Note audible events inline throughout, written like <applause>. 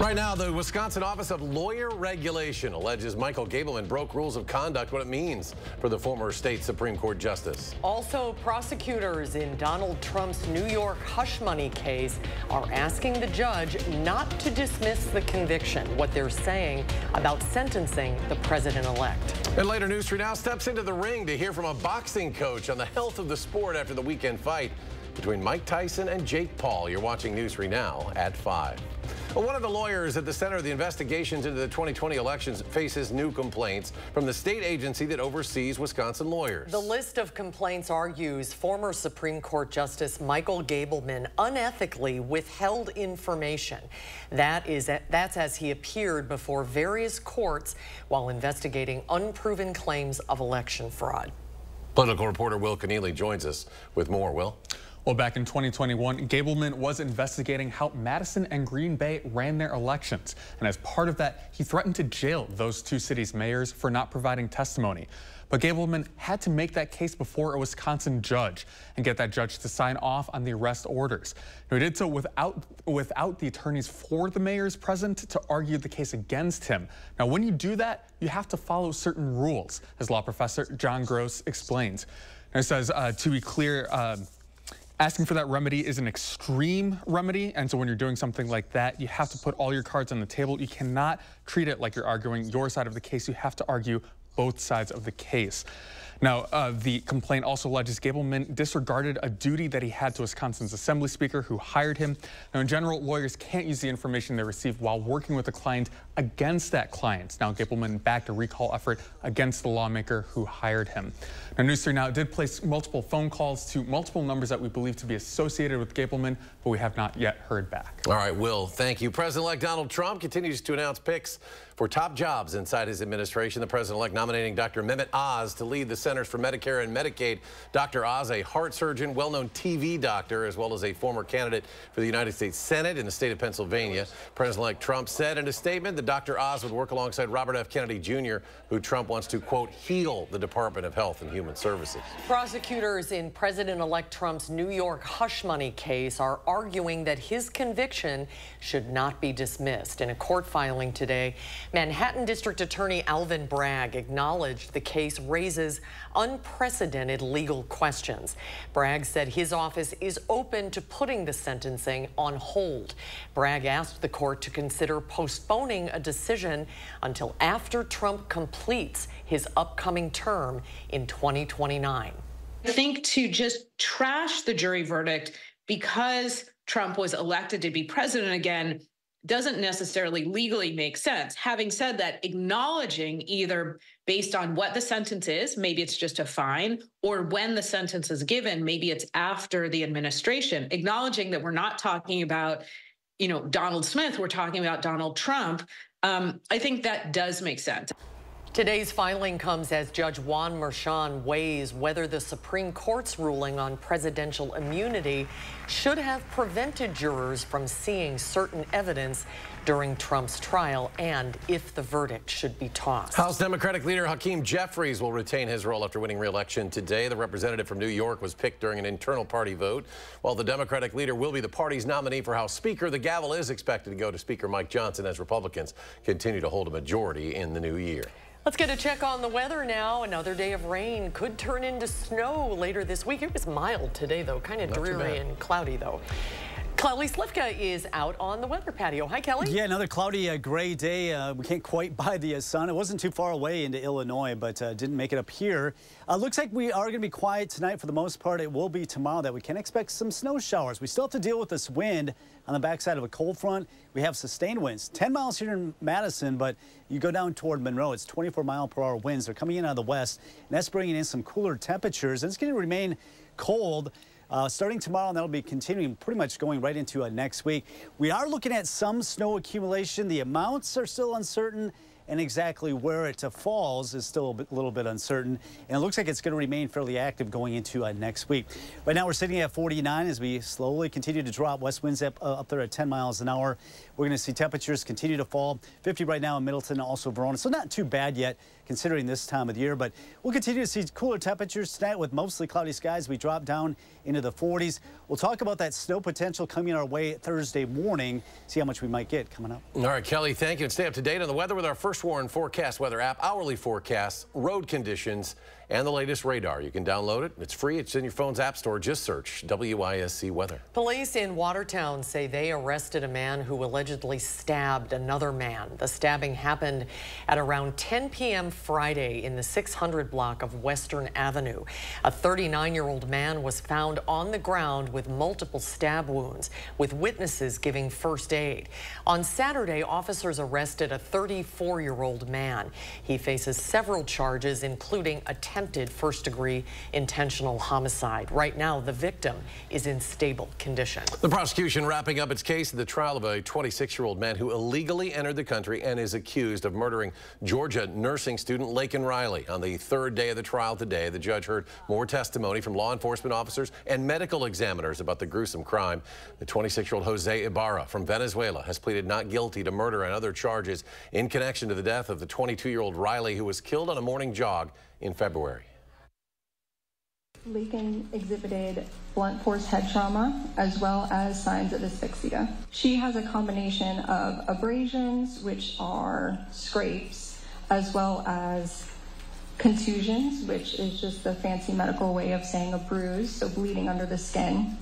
Right now, the Wisconsin Office of Lawyer Regulation alleges Michael Gableman broke rules of conduct, what it means for the former state Supreme Court justice. Also, prosecutors in Donald Trump's New York hush money case are asking the judge not to dismiss the conviction, what they're saying about sentencing the president-elect. And later, News 3 Now steps into the ring to hear from a boxing coach on the health of the sport after the weekend fight between Mike Tyson and Jake Paul. You're watching News 3 Now at 5. Well, one of the lawyers at the center of the investigations into the 2020 elections faces new complaints from the state agency that oversees Wisconsin lawyers. The list of complaints argues former Supreme Court Justice Michael Gableman unethically withheld information. That is, that's as he appeared before various courts while investigating unproven claims of election fraud. Political reporter Will Keneally joins us with more. Will? Well, back in 2021, Gableman was investigating how Madison and Green Bay ran their elections. And as part of that, he threatened to jail those two cities' mayors for not providing testimony. But Gableman had to make that case before a Wisconsin judge and get that judge to sign off on the arrest orders. Now, he did so without, without the attorneys for the mayors present to argue the case against him. Now, when you do that, you have to follow certain rules, as law professor John Gross explains. And he says, uh, to be clear, uh, Asking for that remedy is an extreme remedy, and so when you're doing something like that, you have to put all your cards on the table. You cannot treat it like you're arguing your side of the case. You have to argue both sides of the case. Now, uh, the complaint also alleges Gableman disregarded a duty that he had to Wisconsin's Assembly Speaker who hired him. Now, in general, lawyers can't use the information they receive while working with a client against that client. Now, Gableman backed a recall effort against the lawmaker who hired him. Now, News 3 Now did place multiple phone calls to multiple numbers that we believe to be associated with Gableman, but we have not yet heard back. All right, Will, thank you. President-elect Donald Trump continues to announce picks for top jobs inside his administration. The president-elect nominating Dr. Mehmet Oz to lead the Centers for Medicare and Medicaid. Dr. Oz, a heart surgeon, well-known TV doctor, as well as a former candidate for the United States Senate in the state of Pennsylvania. President-elect Trump said in a statement that Dr. Oz would work alongside Robert F. Kennedy Jr., who Trump wants to, quote, heal the Department of Health and Human Services. Prosecutors in President-elect Trump's New York hush money case are arguing that his conviction should not be dismissed. In a court filing today, Manhattan District Attorney Alvin Bragg acknowledged the case raises unprecedented legal questions. Bragg said his office is open to putting the sentencing on hold. Bragg asked the court to consider postponing a decision until after Trump completes his upcoming term in 2029. I think to just trash the jury verdict because Trump was elected to be president again doesn't necessarily legally make sense. Having said that, acknowledging either based on what the sentence is, maybe it's just a fine, or when the sentence is given, maybe it's after the administration, acknowledging that we're not talking about, you know, Donald Smith, we're talking about Donald Trump. Um, I think that does make sense. Today's filing comes as Judge Juan Merchan weighs whether the Supreme Court's ruling on presidential immunity should have prevented jurors from seeing certain evidence during Trump's trial and if the verdict should be tossed. House Democratic leader Hakeem Jeffries will retain his role after winning re-election today. The representative from New York was picked during an internal party vote. While the Democratic leader will be the party's nominee for House Speaker, the gavel is expected to go to Speaker Mike Johnson as Republicans continue to hold a majority in the new year. Let's get a check on the weather now. Another day of rain could turn into snow later this week. It was mild today, though, kind of dreary and cloudy, though. Kelly Slivka is out on the weather patio. Hi, Kelly. Yeah, another cloudy, uh, gray day. Uh, we can't quite buy the uh, sun. It wasn't too far away into Illinois, but uh, didn't make it up here. Uh, looks like we are going to be quiet tonight for the most part. It will be tomorrow that we can expect some snow showers. We still have to deal with this wind on the backside of a cold front. We have sustained winds, 10 miles here in Madison, but you go down toward Monroe, it's 24 mile per hour winds. They're coming in out of the west, and that's bringing in some cooler temperatures. And it's going to remain cold. Uh, starting tomorrow, and that'll be continuing pretty much going right into uh, next week. We are looking at some snow accumulation. The amounts are still uncertain, and exactly where it falls is still a little bit uncertain. And it looks like it's going to remain fairly active going into uh, next week. Right now we're sitting at 49 as we slowly continue to drop west winds up, uh, up there at 10 miles an hour. We're going to see temperatures continue to fall. 50 right now in Middleton, also Verona. So not too bad yet considering this time of the year, but we'll continue to see cooler temperatures tonight with mostly cloudy skies. We drop down into the 40s. We'll talk about that snow potential coming our way Thursday morning, see how much we might get coming up. All right, Kelly, thank you. And stay up to date on the weather with our First Warn Forecast weather app, hourly forecasts, road conditions, and the latest radar. You can download it. It's free. It's in your phone's app store. Just search WISC weather. Police in Watertown say they arrested a man who allegedly stabbed another man. The stabbing happened at around 10 p.m. Friday in the 600 block of Western Avenue. A 39-year-old man was found on the ground with multiple stab wounds, with witnesses giving first aid. On Saturday, officers arrested a 34-year-old man. He faces several charges, including attempted attempted first degree intentional homicide. Right now, the victim is in stable condition. The prosecution wrapping up its case in the trial of a 26 year old man who illegally entered the country and is accused of murdering Georgia nursing student Laken Riley. On the third day of the trial today, the judge heard more testimony from law enforcement officers and medical examiners about the gruesome crime. The 26 year old Jose Ibarra from Venezuela has pleaded not guilty to murder and other charges in connection to the death of the 22 year old Riley who was killed on a morning jog in February. Laken exhibited blunt force head trauma as well as signs of asphyxia. She has a combination of abrasions, which are scrapes, as well as contusions, which is just the fancy medical way of saying a bruise, so bleeding under the skin,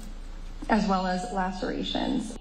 as well as lacerations.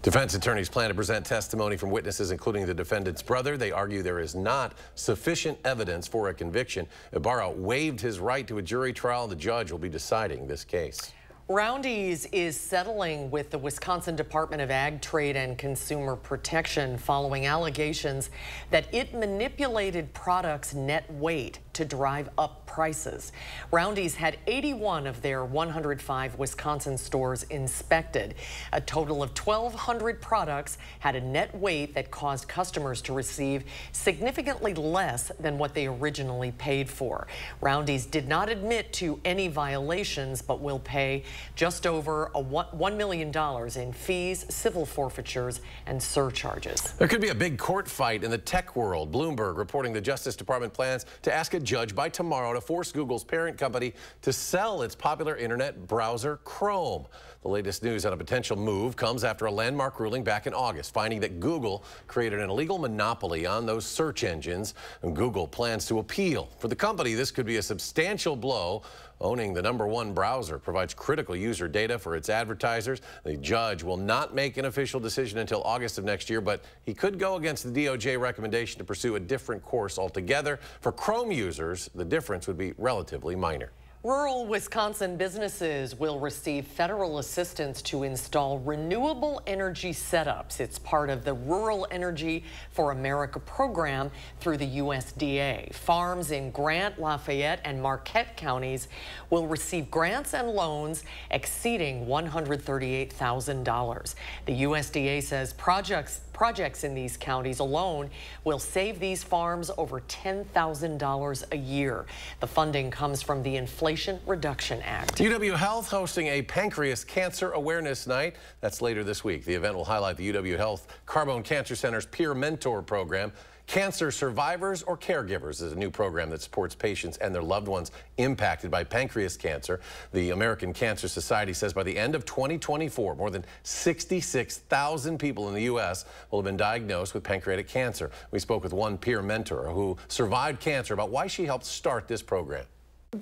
Defense attorneys plan to present testimony from witnesses, including the defendant's brother. They argue there is not sufficient evidence for a conviction. Ibarra waived his right to a jury trial. The judge will be deciding this case. Roundy's is settling with the Wisconsin Department of Ag Trade and Consumer Protection following allegations that it manipulated products' net weight to drive up prices. Roundy's had 81 of their 105 Wisconsin stores inspected. A total of 1,200 products had a net weight that caused customers to receive significantly less than what they originally paid for. Roundy's did not admit to any violations, but will pay just over a $1 million in fees, civil forfeitures, and surcharges. There could be a big court fight in the tech world. Bloomberg reporting the Justice Department plans to ask a judge by tomorrow to force Google's parent company to sell its popular internet browser Chrome. The latest news on a potential move comes after a landmark ruling back in August, finding that Google created an illegal monopoly on those search engines. And Google plans to appeal. For the company, this could be a substantial blow. Owning the number one browser provides critical user data for its advertisers. The judge will not make an official decision until August of next year, but he could go against the DOJ recommendation to pursue a different course altogether. For Chrome users, the difference would be relatively minor. Rural Wisconsin businesses will receive federal assistance to install renewable energy setups. It's part of the Rural Energy for America program through the USDA. Farms in Grant, Lafayette, and Marquette counties will receive grants and loans exceeding $138,000. The USDA says projects Projects in these counties alone will save these farms over $10,000 a year. The funding comes from the Inflation Reduction Act. UW Health hosting a pancreas cancer awareness night. That's later this week. The event will highlight the UW Health Carbone Cancer Center's peer mentor program. Cancer Survivors or Caregivers is a new program that supports patients and their loved ones impacted by pancreas cancer. The American Cancer Society says by the end of 2024, more than 66,000 people in the U.S. will have been diagnosed with pancreatic cancer. We spoke with one peer mentor who survived cancer about why she helped start this program.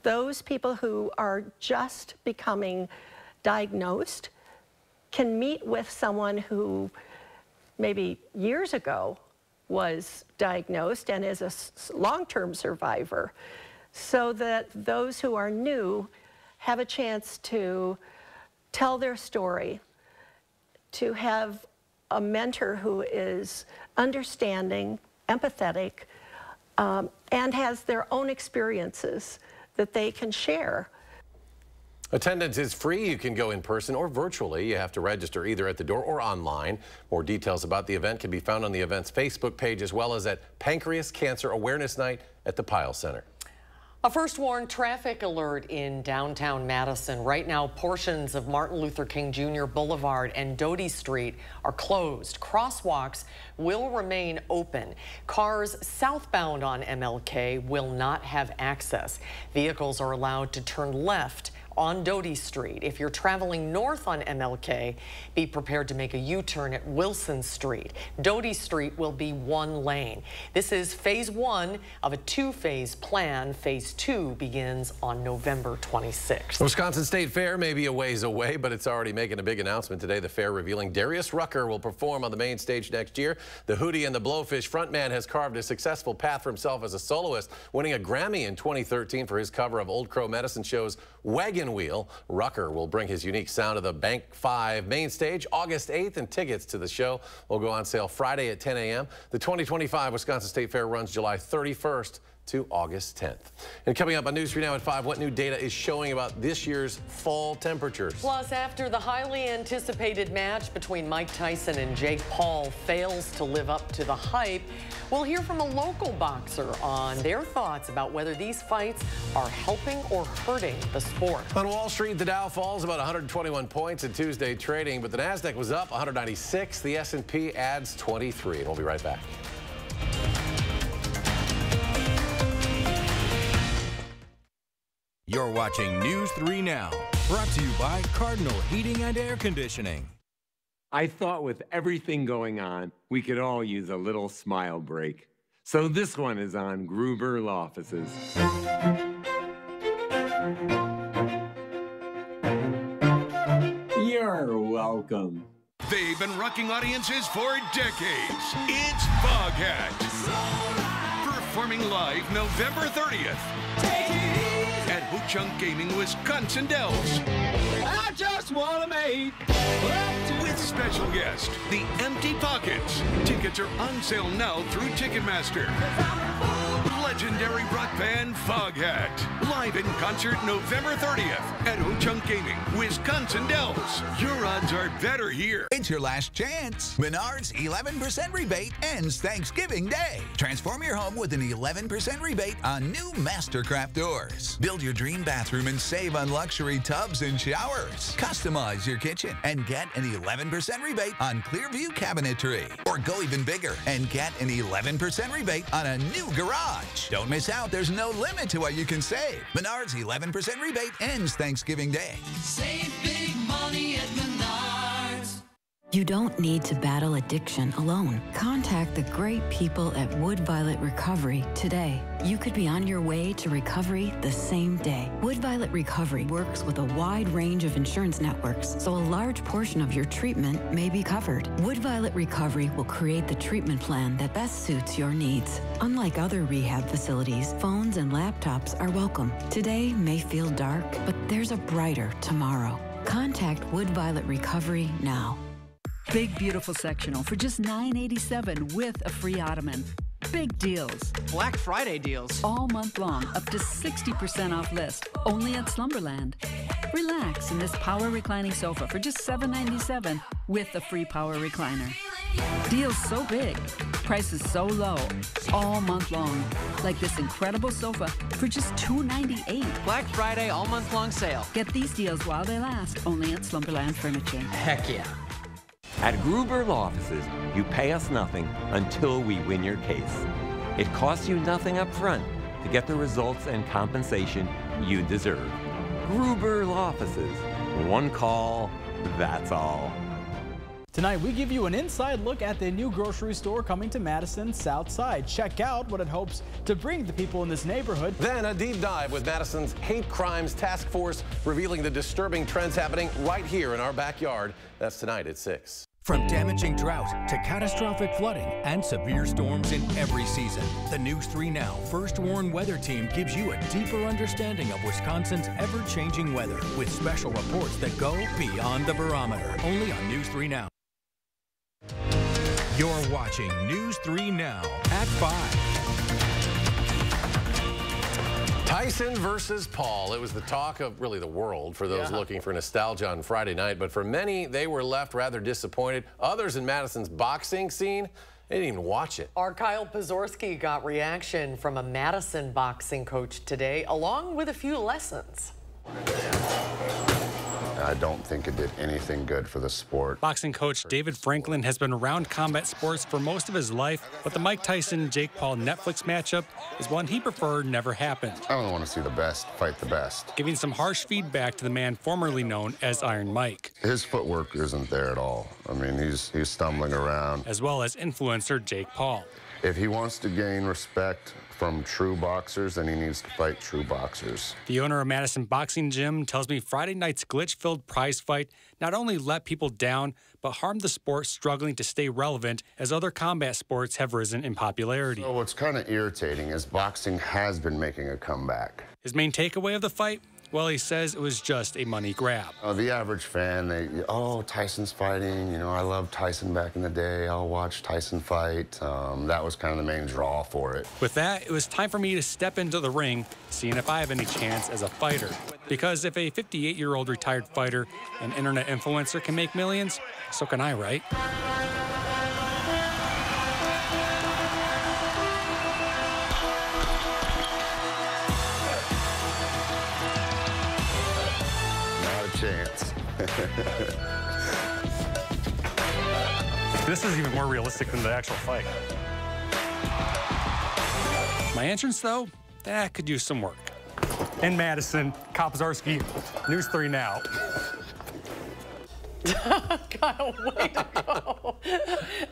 Those people who are just becoming diagnosed can meet with someone who maybe years ago was diagnosed and is a long-term survivor so that those who are new have a chance to tell their story, to have a mentor who is understanding, empathetic, um, and has their own experiences that they can share. Attendance is free. You can go in person or virtually. You have to register either at the door or online. More details about the event can be found on the event's Facebook page as well as at Pancreas Cancer Awareness Night at the Pyle Center. A first warn traffic alert in downtown Madison. Right now, portions of Martin Luther King Jr. Boulevard and Doty Street are closed. Crosswalks will remain open. Cars southbound on MLK will not have access. Vehicles are allowed to turn left on Doty Street. If you're traveling north on MLK, be prepared to make a U-turn at Wilson Street. Doty Street will be one lane. This is phase one of a two-phase plan. Phase two begins on November 26th. Wisconsin State Fair may be a ways away, but it's already making a big announcement today. The fair revealing Darius Rucker will perform on the main stage next year. The Hootie and the Blowfish frontman has carved a successful path for himself as a soloist, winning a Grammy in 2013 for his cover of Old Crow Medicine Show's Wagon Wheel. Rucker will bring his unique sound to the Bank 5 main stage August 8th, and tickets to the show will go on sale Friday at 10 a.m. The 2025 Wisconsin State Fair runs July 31st to August 10th. And coming up on News 3 Now at 5, what new data is showing about this year's fall temperatures? Plus, after the highly anticipated match between Mike Tyson and Jake Paul fails to live up to the hype, we'll hear from a local boxer on their thoughts about whether these fights are helping or hurting the sport. On Wall Street, the Dow falls about 121 points in Tuesday trading, but the Nasdaq was up 196. The S&P adds 23. And we'll be right back. You're watching News 3 Now, brought to you by Cardinal Heating and Air Conditioning. I thought with everything going on, we could all use a little smile break. So this one is on Gruber Law Offices. You're welcome. They've been rocking audiences for decades. It's Foghat. Performing live November 30th at Ho Chunk Gaming Wisconsin Dells. I just want to make with special guest, The Empty Pockets. Tickets are on sale now through Ticketmaster. Legendary rock band Foghat. Live in concert November 30th at Ho Chunk Gaming, Wisconsin Dells. Your odds are better here. It's your last chance. Menards 11% rebate ends Thanksgiving Day. Transform your home with an 11% rebate on new Mastercraft doors. Build your dream bathroom and save on luxury tubs and showers. Customize your kitchen and get an 11% rebate on Clearview cabinetry. Or go even bigger and get an 11% rebate on a new garage. Don't miss out. There's no limit to what you can save. Menards 11% rebate ends Thanksgiving Day. Save big money at. You don't need to battle addiction alone. Contact the great people at Wood Violet Recovery today. You could be on your way to recovery the same day. Wood Violet Recovery works with a wide range of insurance networks, so a large portion of your treatment may be covered. Wood Violet Recovery will create the treatment plan that best suits your needs. Unlike other rehab facilities, phones and laptops are welcome. Today may feel dark, but there's a brighter tomorrow. Contact Wood Violet Recovery now. Big Beautiful Sectional for just $9.87 with a free ottoman. Big deals. Black Friday deals. All month long, up to 60% off list, only at Slumberland. Relax in this power reclining sofa for just $7.97 with a free power recliner. Deals so big, prices so low, all month long. Like this incredible sofa for just $2.98. Black Friday all month long sale. Get these deals while they last, only at Slumberland Furniture. Heck yeah. At Gruber Law Offices, you pay us nothing until we win your case. It costs you nothing up front to get the results and compensation you deserve. Gruber Law Offices. One call, that's all. Tonight, we give you an inside look at the new grocery store coming to Madison South Side. Check out what it hopes to bring to people in this neighborhood. Then a deep dive with Madison's Hate Crimes Task Force revealing the disturbing trends happening right here in our backyard. That's tonight at 6. From damaging drought to catastrophic flooding and severe storms in every season, the News 3 Now First Warn Weather Team gives you a deeper understanding of Wisconsin's ever changing weather with special reports that go beyond the barometer. Only on News 3 Now. You're watching News 3 Now at 5. Tyson versus Paul. It was the talk of really the world for those Yeah. looking for nostalgia on Friday night, but for many, they were left rather disappointed. Others in Madison's boxing scene, they didn't even watch it. Our Kyle Pazorski got reaction from a Madison boxing coach today, along with a few lessons. I don't think it did anything good for the sport. Boxing coach David Franklin has been around combat sports for most of his life, but the Mike Tyson Jake Paul Netflix matchup is one he preferred never happened. I only want to see the best fight the best. Giving some harsh feedback to the man formerly known as Iron Mike, His footwork isn't there at all. I mean, he's he's stumbling around. as well as influencer Jake Paul. If he wants to gain respect from true boxers, then he needs to fight true boxers. The owner of Madison Boxing Gym tells me Friday night's glitch filled prize fight not only let people down, but harmed the sport struggling to stay relevant as other combat sports have risen in popularity. So what's kind of irritating is boxing has been making a comeback. His main takeaway of the fight? Well, he says it was just a money grab. Uh, the average fan, they, oh, Tyson's fighting. You know, I loved Tyson back in the day. I'll watch Tyson fight. Um, that was kind of the main draw for it. With that, it was time for me to step into the ring, seeing if I have any chance as a fighter. Because if a 58 year old retired fighter and internet influencer can make millions, so can I, right? <laughs> This is even more realistic than the actual fight. My entrance, though, that could use some work. In Madison, Kopzarski, News 3 Now. <laughs> Kyle, way to go.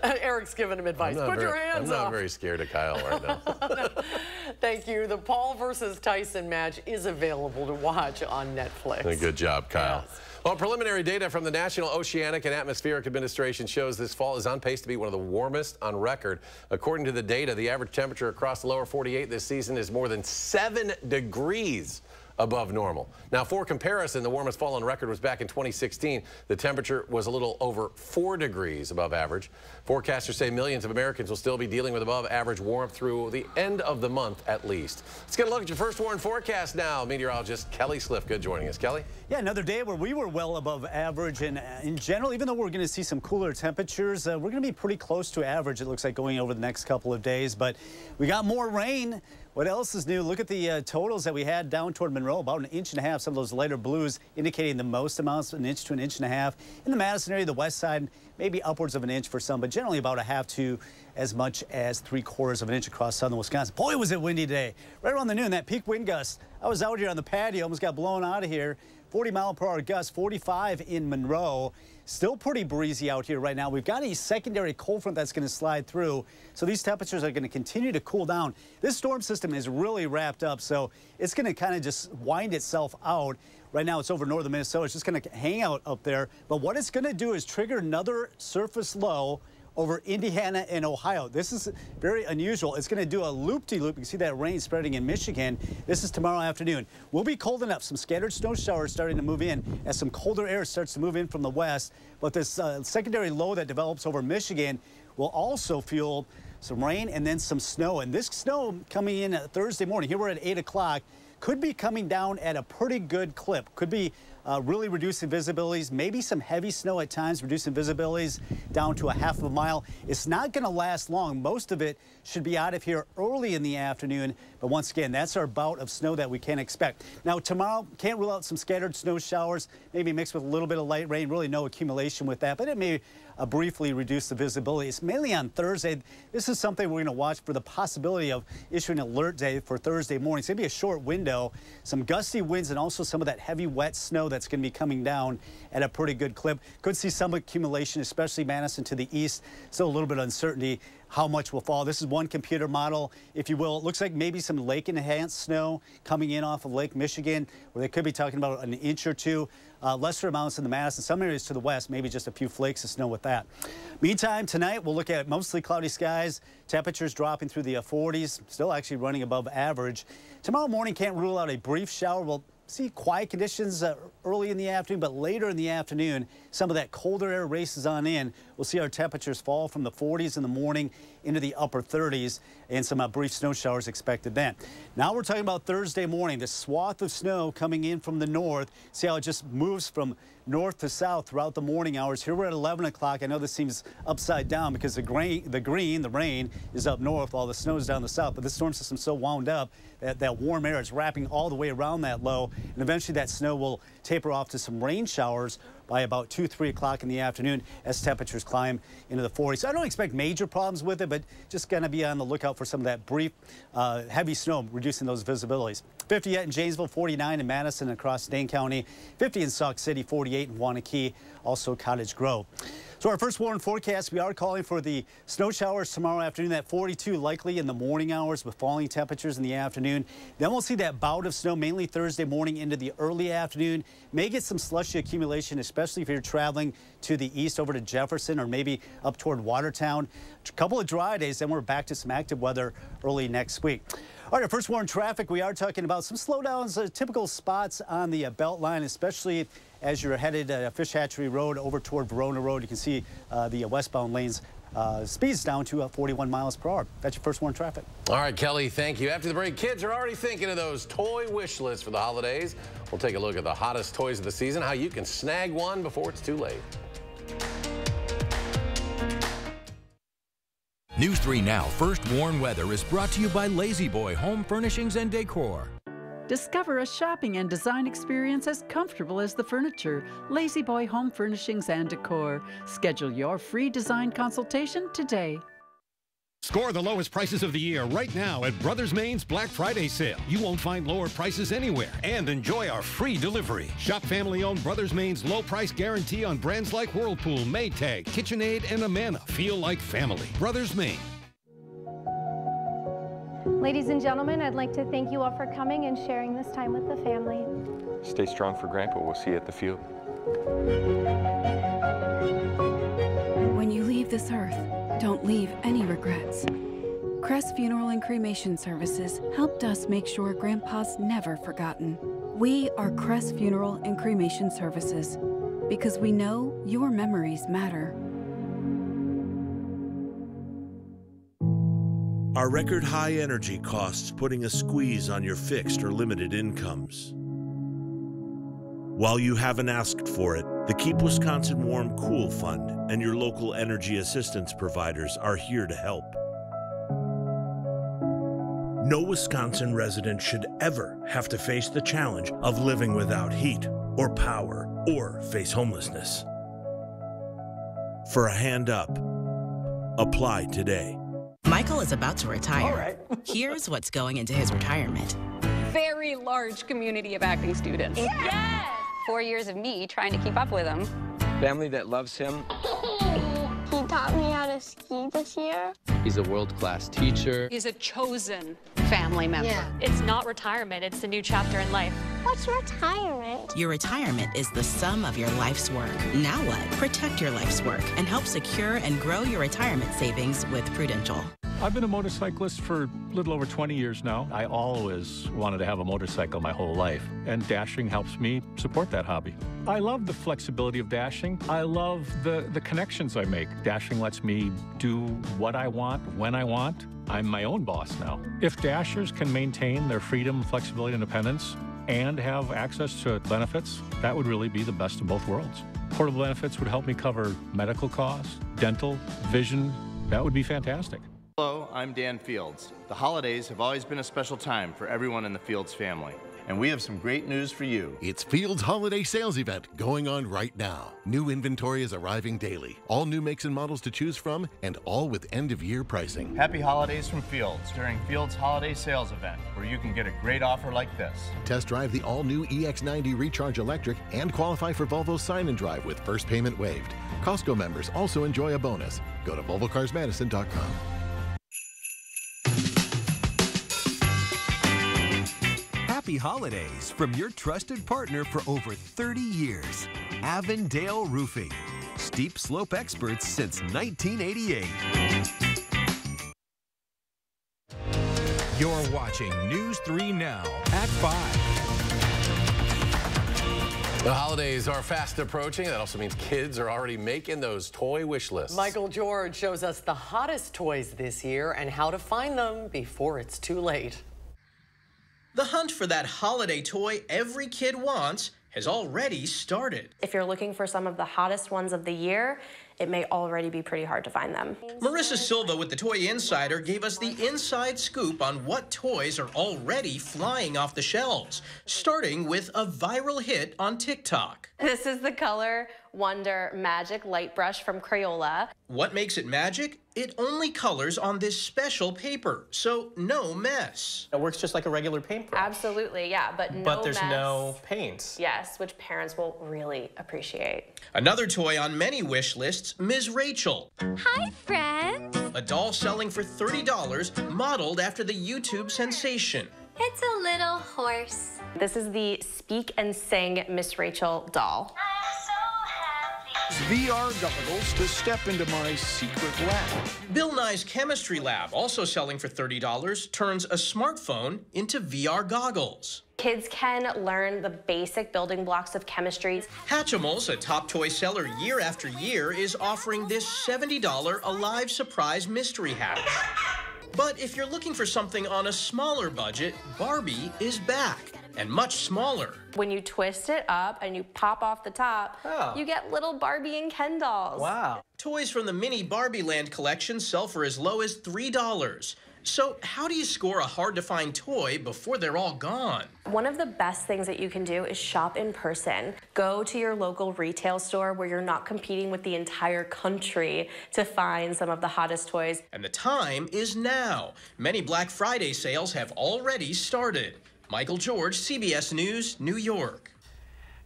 Uh, Eric's giving him advice. I'm not Put very, your hands I'm not up. very scared of Kyle right now. <laughs> Thank you. The Paul versus Tyson match is available to watch on Netflix. Good job, Kyle. Well, preliminary data from the National Oceanic and Atmospheric Administration shows this fall is on pace to be one of the warmest on record. According to the data, the average temperature across the lower 48 this season is more than 7 degrees above normal. Now, for comparison, the warmest fall on record was back in 2016. The temperature was a little over 4 degrees above average. Forecasters say millions of Americans will still be dealing with above average warmth through the end of the month at least. Let's get a look at your first warm forecast now. Meteorologist Kelly Slivka joining us. Kelly? Yeah, another day where we were well above average. And uh, in general, even though we're going to see some cooler temperatures, uh, we're going to be pretty close to average, it looks like, going over the next couple of days. But we got more rain. What else is new? Look at the uh, totals that we had down toward Monroe, about an inch and a half. Some of those lighter blues indicating the most amounts, an inch to an inch and a half. In the Madison area, the west side, maybe upwards of an inch for some, but generally about a half to as much as three quarters of an inch across southern Wisconsin. Boy, was it windy today. Right around the noon, that peak wind gust. I was out here on the patio, almost got blown out of here. 40 mile per hour gust, 45 in Monroe. Still pretty breezy out here right now. We've got a secondary cold front that's going to slide through, so these temperatures are going to continue to cool down. This storm system is really wrapped up, so it's going to kind of just wind itself out. Right now, it's over northern Minnesota. It's just going to hang out up there. But what it's going to do is trigger another surface low over Indiana and Ohio. This is very unusual. It's going to do a loop-de-loop. You see that rain spreading in Michigan. This is tomorrow afternoon. We'll be cold enough. Some scattered snow showers starting to move in as some colder air starts to move in from the west. But this uh, secondary low that develops over Michigan will also fuel some rain and then some snow. And this snow coming in Thursday morning. Here we're at 8 o'clock could be coming down at a pretty good clip. Could be uh, really reducing visibilities, maybe some heavy snow at times, reducing visibilities down to a half of a mile. It's not going to last long. Most of it should be out of here early in the afternoon. But once again, that's our bout of snow that we can expect. Now, tomorrow, can't rule out some scattered snow showers, maybe mixed with a little bit of light rain. Really no accumulation with that, but it may uh, briefly reduce the visibility. It's mainly on Thursday. This is something we're going to watch for the possibility of issuing an alert day for Thursday morning. It's going to be a short window, some gusty winds, and also some of that heavy wet snow that's going to be coming down at a pretty good clip. Could see some accumulation, especially Madison to the east. Still a little bit of uncertainty how much will fall. This is one computer model, if you will. It looks like maybe some lake enhanced snow coming in off of Lake Michigan, where they could be talking about an inch or two. Uh, lesser amounts in the Madison, some areas to the west, maybe just a few flakes of snow with that. Meantime, tonight we'll look at mostly cloudy skies, temperatures dropping through the uh, 40s, still actually running above average. Tomorrow morning can't rule out a brief shower. We'll see quiet conditions uh, early in the afternoon, but later in the afternoon, some of that colder air races on in. We'll see our temperatures fall from the 40s in the morning into the upper 30s and some uh, brief snow showers expected then. Now we're talking about Thursday morning, the swath of snow coming in from the north. See how it just moves from north to south throughout the morning hours. Here we're at 11 o'clock. I know this seems upside down because the green, the green, the rain is up north while the snow is down the south. But this storm system's so wound up that that warm air is wrapping all the way around that low. And eventually that snow will taper off to some rain showers by about 2, 3 o'clock in the afternoon as temperatures climb into the 40s. So I don't expect major problems with it, but just going to be on the lookout for some of that brief uh, heavy snow, reducing those visibilities. 50 in Janesville, 49 in Madison across Dane County, 50 in Sauk City, 48 in Waunakee, also Cottage Grove. So our first warning forecast, we are calling for the snow showers tomorrow afternoon at 42 likely in the morning hours with falling temperatures in the afternoon. Then we'll see that bout of snow mainly Thursday morning into the early afternoon. May get some slushy accumulation, especially if you're traveling to the east over to Jefferson or maybe up toward Watertown. A couple of dry days, then we're back to some active weather early next week. All right, first warning traffic, we are talking about some slowdowns, uh, typical spots on the uh, belt line, especially as you're headed uh, Fish Hatchery Road over toward Verona Road. You can see uh, the westbound lanes uh, speeds down to uh, 41 miles per hour. That's your first warning traffic. All right, Kelly, thank you. After the break, kids are already thinking of those toy wish lists for the holidays. We'll take a look at the hottest toys of the season, how you can snag one before it's too late. News 3 Now First Warn Weather is brought to you by La-Z-Boy Home Furnishings and Decor. Discover a shopping and design experience as comfortable as the furniture. La-Z-Boy Home Furnishings and Decor. Schedule your free design consultation today. Score the lowest prices of the year right now at Brothers Main's Black Friday sale. You won't find lower prices anywhere and enjoy our free delivery. Shop family owned Brothers Main's low price guarantee on brands like Whirlpool, Maytag, KitchenAid, and Amana. Feel like family. Brothers Main. Ladies and gentlemen, I'd like to thank you all for coming and sharing this time with the family. Stay strong for Grandpa. We'll see you at the field. When you leave this earth, don't leave any regrets. Crest Funeral and Cremation Services helped us make sure Grandpa's never forgotten. We are Crest Funeral and Cremation Services because we know your memories matter. Are record high energy costs putting a squeeze on your fixed or limited incomes? While you haven't asked for it, the Keep Wisconsin Warm Cool Fund and your local energy assistance providers are here to help. No Wisconsin resident should ever have to face the challenge of living without heat or power or face homelessness. For a hand up, apply today. Michael is about to retire. All right. <laughs> Here's what's going into his retirement. Very large community of acting students. Yes! Four years of me trying to keep up with him. Family that loves him. <laughs> He taught me how to ski this year. He's a world-class teacher. He's a chosen family member. Yeah. It's not retirement, it's a new chapter in life. What's retirement? Your retirement is the sum of your life's work. Now what? Protect your life's work and help secure and grow your retirement savings with Prudential. I've been a motorcyclist for a little over 20 years now. I always wanted to have a motorcycle my whole life, and dashing helps me support that hobby. I love the flexibility of dashing. I love the, the connections I make. Dashing lets me do what I want, when I want. I'm my own boss now. If dashers can maintain their freedom, flexibility, independence, and have access to benefits, that would really be the best of both worlds. Portable benefits would help me cover medical costs, dental, vision. That would be fantastic. Hello, I'm Dan Fields. The holidays have always been a special time for everyone in the Fields family. And we have some great news for you. It's Fields Holiday Sales Event going on right now. New inventory is arriving daily. All new makes and models to choose from, and all with end of year pricing. Happy holidays from Fields during Fields Holiday Sales Event, where you can get a great offer like this. Test drive the all new EX90 Recharge Electric and qualify for Volvo Sign and Drive with first payment waived. Costco members also enjoy a bonus. Go to VolvoCarsMadison.com. Happy holidays from your trusted partner for over 30 years, Avondale Roofing. Steep slope experts since 1988. You're watching News 3 Now at 5. The holidays are fast approaching. That also means kids are already making those toy wish lists. Michael George shows us the hottest toys this year and how to find them before it's too late. The hunt for that holiday toy every kid wants has already started. If you're looking for some of the hottest ones of the year, it may already be pretty hard to find them. Marissa Silva with the Toy Insider gave us the inside scoop on what toys are already flying off the shelves, starting with a viral hit on TikTok. This is the Color Wonder Magic Light Brush from Crayola. What makes it magic? It only colors on this special paper, so no mess. It works just like a regular paintbrush. Absolutely, yeah, but no But there's mess. no paint. Yes, which parents will really appreciate. Another toy on many wish lists, Ms. Rachel. Hi, friends. A doll selling for $30, modeled after the YouTube sensation. It's a little horse. This is the Speak and Sing Miss Rachel doll. VR goggles to step into my secret lab. Bill Nye's Chemistry Lab, also selling for $30, turns a smartphone into VR goggles. Kids can learn the basic building blocks of chemistry. Hatchimals, a top toy seller year after year, is offering this $70 Alive Surprise Mystery Hatch. But if you're looking for something on a smaller budget, Barbie is back and much smaller. When you twist it up and you pop off the top, Oh. you get little Barbie and Ken dolls. Wow. Toys from the mini Barbie Land collection sell for as low as $3. So, how do you score a hard to find toy before they're all gone? One of the best things that you can do is shop in person. Go to your local retail store where you're not competing with the entire country to find some of the hottest toys. And the time is now. Many Black Friday sales have already started. Michael George, CBS News, New York.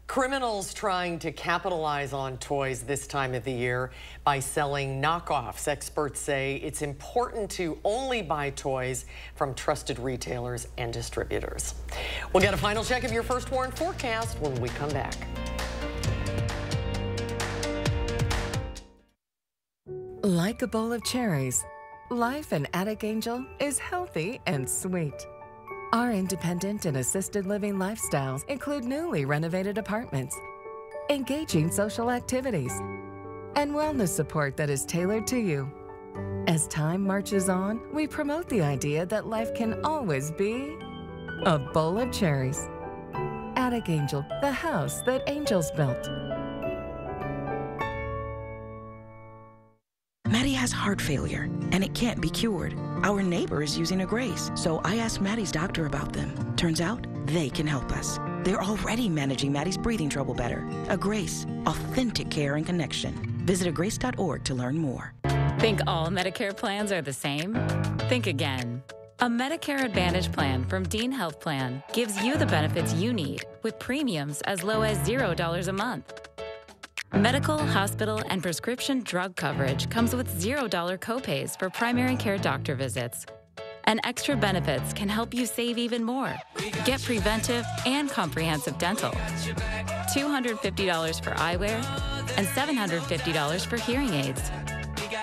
Criminals trying to capitalize on toys this time of the year by selling knockoffs. Experts say it's important to only buy toys from trusted retailers and distributors. We'll get a final check of your first warrant forecast when we come back. Like a bowl of cherries, life in Attic Angel is healthy and sweet. Our independent and assisted living lifestyles include newly renovated apartments, engaging social activities, and wellness support that is tailored to you. As time marches on, we promote the idea that life can always be a bowl of cherries. Attic Angel, the house that angels built. Maddie has heart failure, and it can't be cured. Our neighbor is using Agrace, so I asked Maddie's doctor about them. Turns out they can help us. They're already managing Maddie's breathing trouble better. Agrace, authentic care and connection. Visit agrace.org to learn more. Think all Medicare plans are the same? Think again. A Medicare Advantage plan from Dean Health Plan gives you the benefits you need with premiums as low as $0 a month. Medical, hospital, and prescription drug coverage comes with $0 copays for primary care doctor visits. And extra benefits can help you save even more. Get preventive and comprehensive dental, $250 for eyewear, and $750 for hearing aids.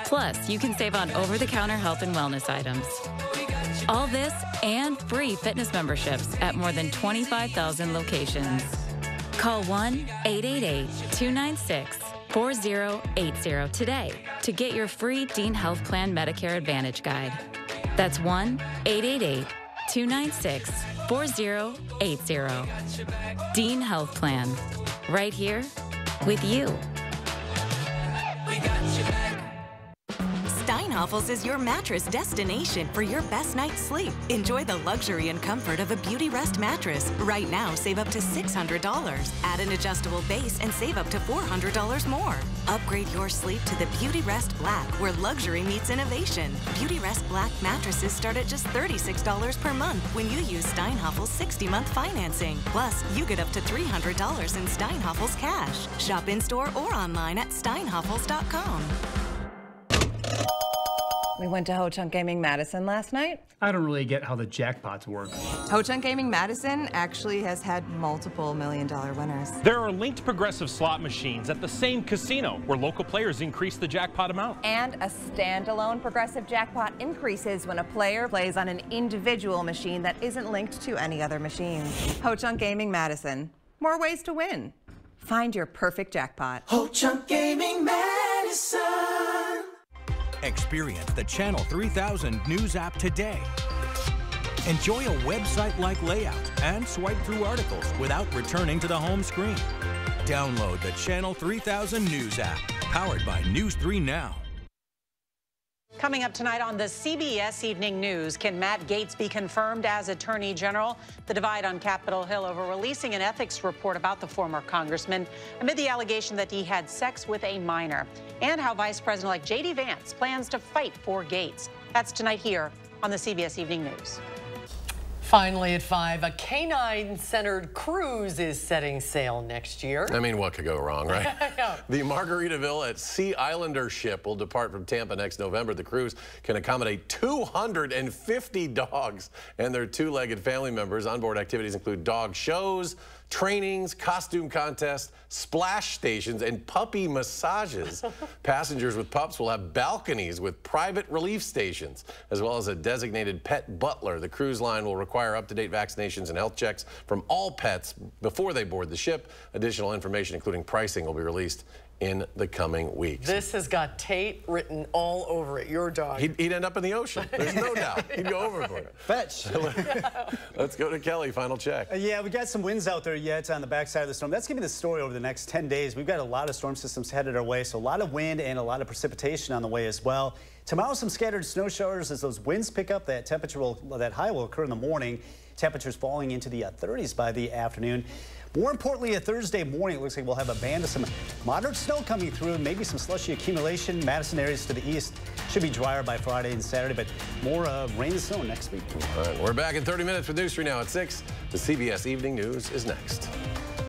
Plus, you can save on over the counter health and wellness items. All this and free fitness memberships at more than 25,000 locations. Call 1 888 296 4080 today to get your free Dean Health Plan Medicare Advantage Guide. That's 1 888 296 4080. Dean Health Plan. Right here with you. Steinhafels is your mattress destination for your best night's sleep. Enjoy the luxury and comfort of a Beauty Rest mattress. Right now, save up to $600. Add an adjustable base and save up to $400 more. Upgrade your sleep to the Beauty Rest Black, where luxury meets innovation. Beauty Rest Black mattresses start at just $36 per month when you use Steinhafel's 60 month financing. Plus, you get up to $300 in Steinhafel's cash. Shop in store or online at steinhafels.com. We went to Ho Chunk Gaming Madison last night. I don't really get how the jackpots work. Ho Chunk Gaming Madison actually has had multiple million dollar winners. There are linked progressive slot machines at the same casino where local players increase the jackpot amount. And a standalone progressive jackpot increases when a player plays on an individual machine that isn't linked to any other machine. Ho Chunk Gaming Madison. More ways to win. Find your perfect jackpot. Ho Chunk Gaming Madison. Experience the Channel 3000 News app today. Enjoy a website like layout and swipe through articles without returning to the home screen. Download the Channel 3000 News app, powered by News 3 Now. Coming up tonight on the CBS Evening News, can Matt Gaetz be confirmed as Attorney General? The divide on Capitol Hill over releasing an ethics report about the former congressman amid the allegation that he had sex with a minor, and how Vice President-elect J.D. Vance plans to fight for Gaetz. That's tonight here on the CBS Evening News. Finally at 5, a canine-centered cruise is setting sail next year. I mean, what could go wrong, right? <laughs> the Margaritaville at Sea Islander ship will depart from Tampa next November. The cruise can accommodate 250 dogs and their two-legged family members. Onboard activities include dog shows, trainings, costume contests, splash stations, and puppy massages. <laughs> Passengers with pups will have balconies with private relief stations, as well as a designated pet butler. The cruise line will require up-to-date vaccinations and health checks from all pets before they board the ship. Additional information, including pricing, will be released in the coming weeks. This has got Tate written all over it, your dog. He'd, he'd end up in the ocean. There's no <laughs> doubt. He'd go overboard. Fetch. <laughs> Let's go to Kelly, final check. Uh, yeah, we got some winds out there yet on the backside of the storm. That's going to be the story over the next 10 days. We've got a lot of storm systems headed our way, so a lot of wind and a lot of precipitation on the way as well. Tomorrow, some scattered snow showers as those winds pick up. That temperature will, that high will occur in the morning. Temperatures falling into the uh, 30s by the afternoon. More importantly, a Thursday morning, it looks like we'll have a band of some moderate snow coming through, maybe some slushy accumulation. Madison areas to the east should be drier by Friday and Saturday, but more uh, rain and snow next week. All right, we're back in 30 minutes with News 3 now at 6. The CBS Evening News is next.